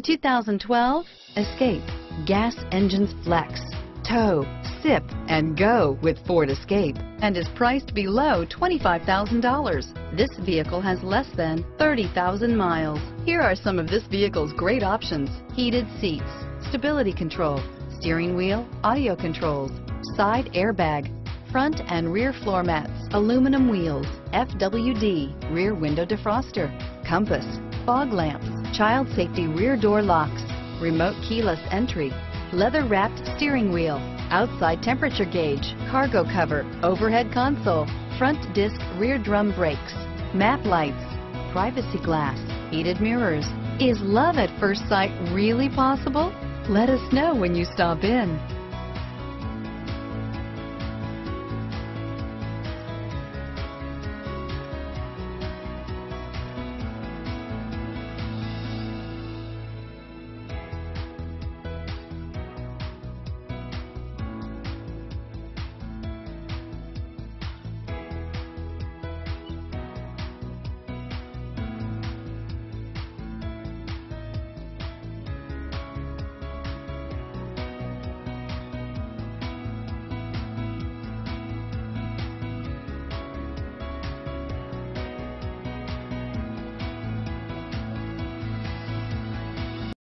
2012 Escape. Gas engines flex, tow, sip, and go with Ford Escape and is priced below $25,000. This vehicle has less than 30,000 miles. Here are some of this vehicle's great options. Heated seats, stability control, steering wheel, audio controls, side airbag, front and rear floor mats, aluminum wheels, FWD, rear window defroster, compass, fog lamps, child safety rear door locks, remote keyless entry, leather wrapped steering wheel, outside temperature gauge, cargo cover, overhead console, front disc rear drum brakes, map lights, privacy glass, heated mirrors. Is love at first sight really possible? Let us know when you stop in.